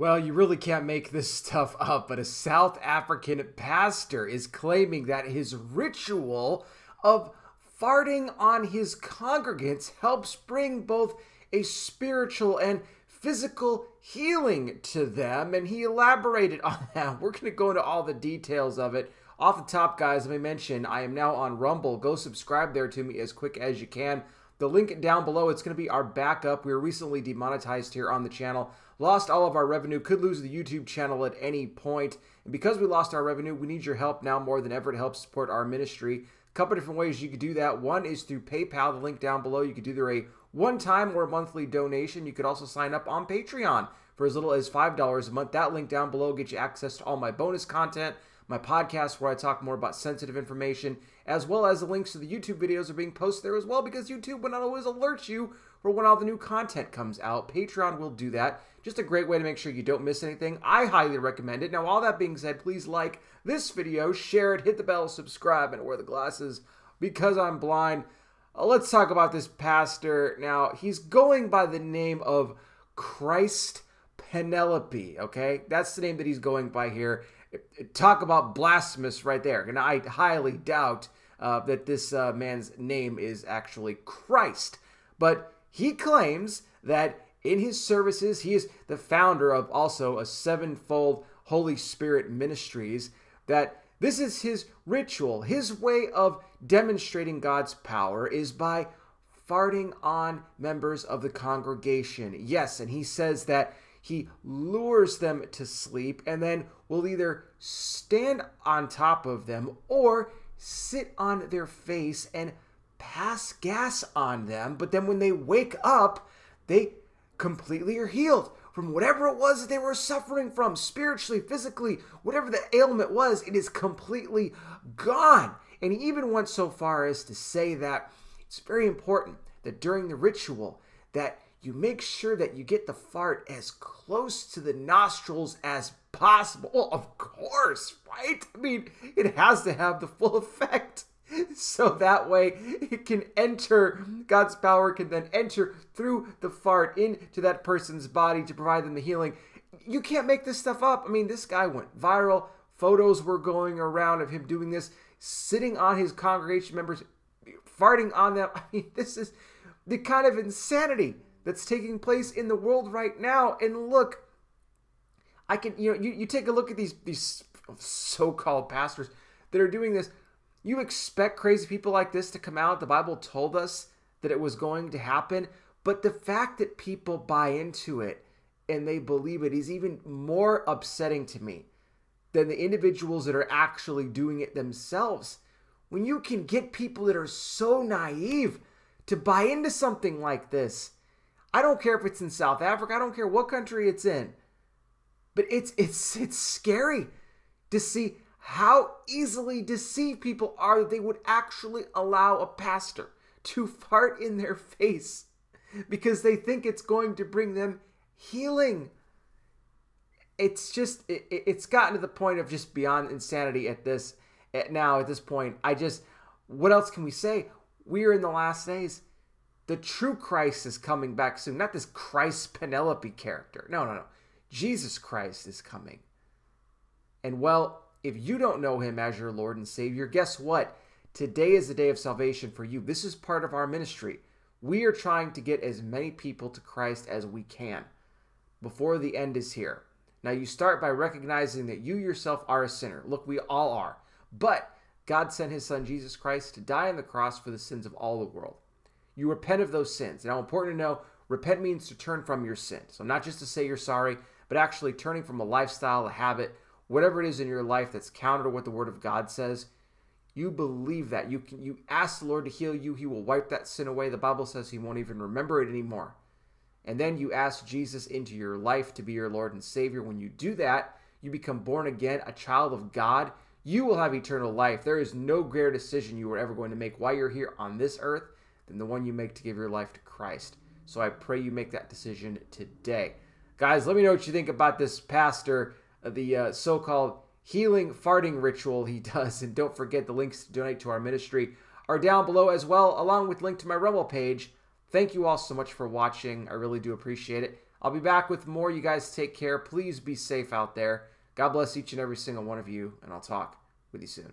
Well, you really can't make this stuff up, but a South African pastor is claiming that his ritual of farting on his congregants helps bring both a spiritual and physical healing to them. And he elaborated on that. We're going to go into all the details of it. Off the top, guys, let me mention I am now on Rumble. Go subscribe there to me as quick as you can. The link down below, it's going to be our backup. We were recently demonetized here on the channel. Lost all of our revenue, could lose the YouTube channel at any point. And because we lost our revenue, we need your help now more than ever to help support our ministry. A couple different ways you could do that. One is through PayPal, the link down below. You could do either a one-time or a monthly donation. You could also sign up on Patreon for as little as $5 a month. That link down below gets you access to all my bonus content, my podcast where I talk more about sensitive information, as well as the links to the YouTube videos are being posted there as well because YouTube will not always alert you for when all the new content comes out. Patreon will do that. Just a great way to make sure you don't miss anything. I highly recommend it. Now, all that being said, please like this video, share it, hit the bell, subscribe, and wear the glasses because I'm blind. Uh, let's talk about this pastor. Now, he's going by the name of Christ Penelope, okay? That's the name that he's going by here. Talk about blasphemous right there. And I highly doubt uh, that this uh, man's name is actually Christ. But he claims that in his services, he is the founder of also a sevenfold Holy Spirit ministries, that this is his ritual. His way of demonstrating God's power is by farting on members of the congregation. Yes, and he says that he lures them to sleep and then will either stand on top of them or sit on their face and pass gas on them. But then when they wake up, they completely are healed from whatever it was that they were suffering from, spiritually, physically, whatever the ailment was, it is completely gone. And he even went so far as to say that it's very important that during the ritual that you make sure that you get the fart as close to the nostrils as possible. Well, of course, right? I mean, it has to have the full effect. So that way it can enter, God's power can then enter through the fart into that person's body to provide them the healing. You can't make this stuff up. I mean, this guy went viral. Photos were going around of him doing this, sitting on his congregation members, farting on them. I mean, this is the kind of insanity that's taking place in the world right now. And look, I can you know you, you take a look at these these so-called pastors that are doing this. You expect crazy people like this to come out. The Bible told us that it was going to happen, but the fact that people buy into it and they believe it is even more upsetting to me than the individuals that are actually doing it themselves. When you can get people that are so naive to buy into something like this, I don't care if it's in South Africa, I don't care what country it's in. But it's it's it's scary to see how easily deceived people are that they would actually allow a pastor to fart in their face because they think it's going to bring them healing. It's just it, it's gotten to the point of just beyond insanity at this at now at this point. I just what else can we say? We are in the last days. The true Christ is coming back soon. Not this Christ Penelope character. No, no, no. Jesus Christ is coming. And well, if you don't know him as your Lord and Savior, guess what? Today is the day of salvation for you. This is part of our ministry. We are trying to get as many people to Christ as we can before the end is here. Now, you start by recognizing that you yourself are a sinner. Look, we all are. But God sent his son Jesus Christ to die on the cross for the sins of all the world you repent of those sins. Now, important to know, repent means to turn from your sin. So, not just to say you're sorry, but actually turning from a lifestyle, a habit, whatever it is in your life that's counter to what the Word of God says. You believe that. You can, you ask the Lord to heal you. He will wipe that sin away. The Bible says He won't even remember it anymore. And then you ask Jesus into your life to be your Lord and Savior. When you do that, you become born again, a child of God. You will have eternal life. There is no greater decision you are ever going to make while you're here on this earth than the one you make to give your life to Christ. So I pray you make that decision today. Guys, let me know what you think about this pastor, uh, the uh, so called healing farting ritual he does. And don't forget the links to donate to our ministry are down below as well, along with link to my Rumble page. Thank you all so much for watching. I really do appreciate it. I'll be back with more. You guys take care. Please be safe out there. God bless each and every single one of you, and I'll talk with you soon.